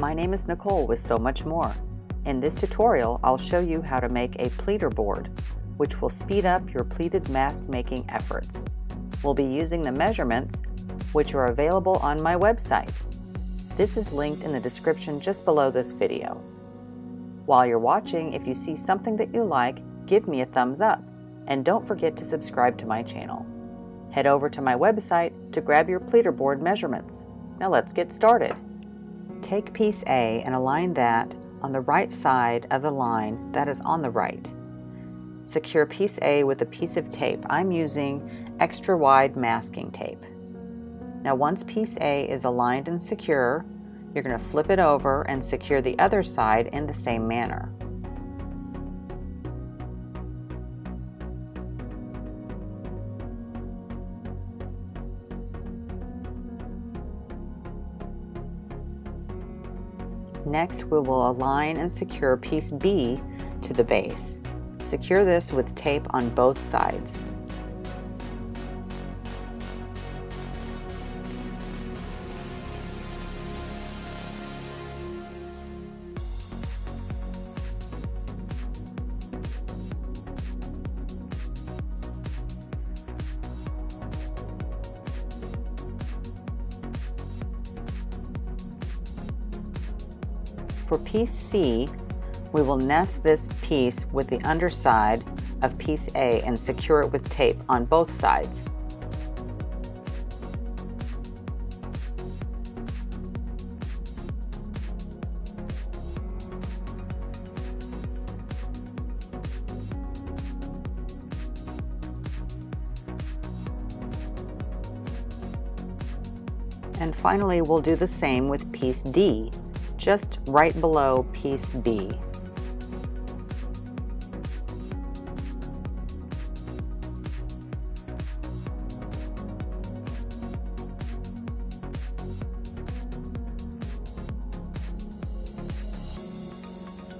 My name is Nicole with Sew Much Moore. In this tutorial, I'll show you how to make a pleater board, which will speed up your pleated mask making efforts. We'll be using the measurements, which are available on my website. This is linked in the description just below this video. While you're watching, if you see something that you like, give me a thumbs up, and don't forget to subscribe to my channel. Head over to my website to grab your pleater board measurements. Now let's get started. Take piece A and align that on the right side of the line that is on the right. Secure piece A with a piece of tape. I'm using extra wide masking tape. Now once piece A is aligned and secure, you're going to flip it over and secure the other side in the same manner. Next, we will align and secure piece B to the base. Secure this with tape on both sides. For piece C, we will nest this piece with the underside of piece A and secure it with tape on both sides. And finally, we'll do the same with piece D just right below piece B.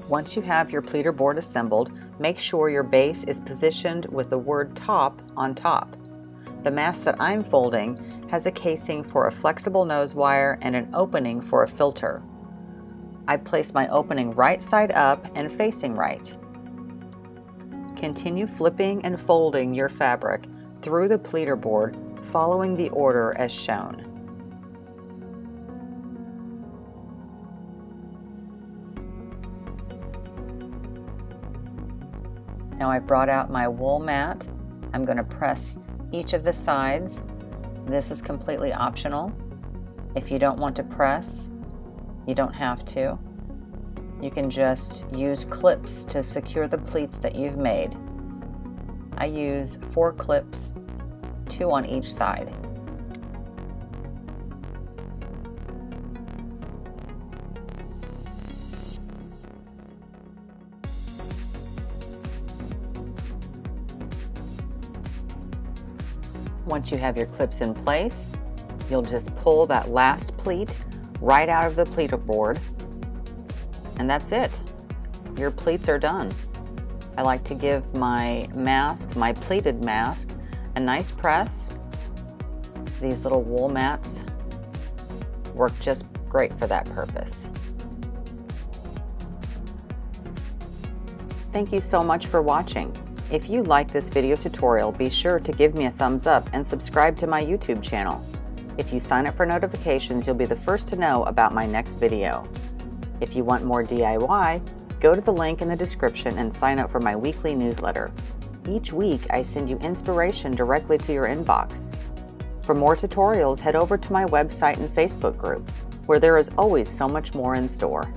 Once you have your pleater board assembled, make sure your base is positioned with the word top on top. The mask that I'm folding has a casing for a flexible nose wire and an opening for a filter. I place my opening right side up and facing right. Continue flipping and folding your fabric through the pleater board following the order as shown. Now I've brought out my wool mat. I'm going to press each of the sides. This is completely optional. If you don't want to press, you don't have to. You can just use clips to secure the pleats that you've made. I use four clips, two on each side. Once you have your clips in place, you'll just pull that last pleat right out of the pleater board. And that's it. Your pleats are done. I like to give my mask, my pleated mask, a nice press. These little wool mats work just great for that purpose. Thank you so much for watching. If you like this video tutorial, be sure to give me a thumbs up and subscribe to my YouTube channel. If you sign up for notifications, you'll be the first to know about my next video. If you want more DIY, go to the link in the description and sign up for my weekly newsletter. Each week, I send you inspiration directly to your inbox. For more tutorials, head over to my website and Facebook group, where there is always so much more in store.